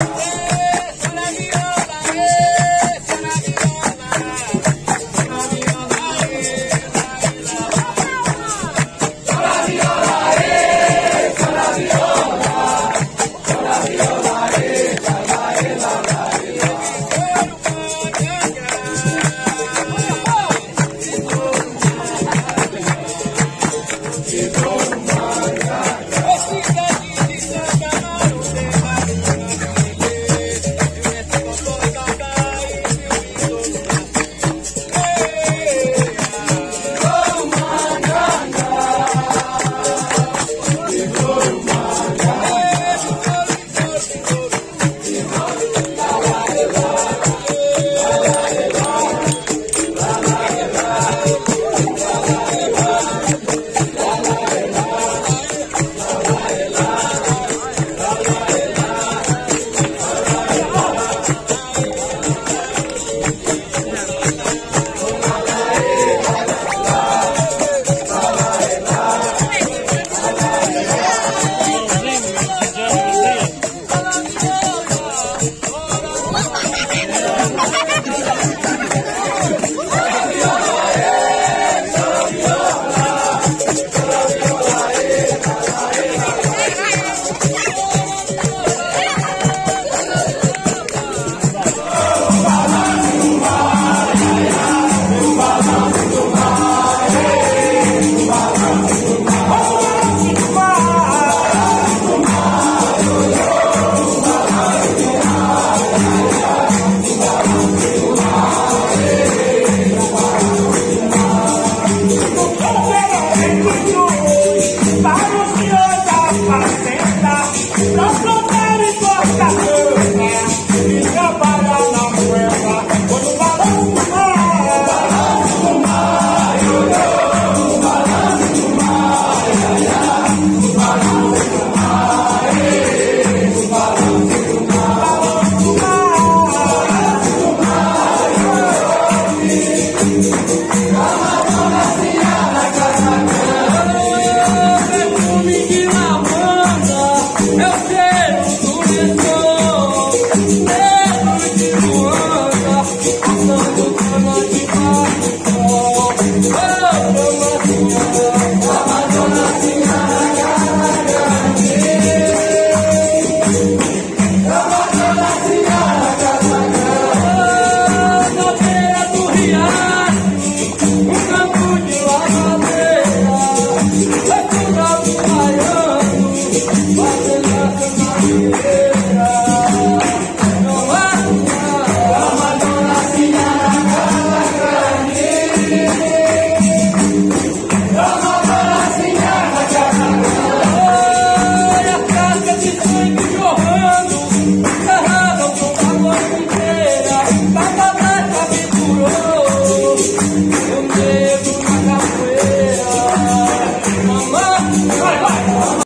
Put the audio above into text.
Yeah.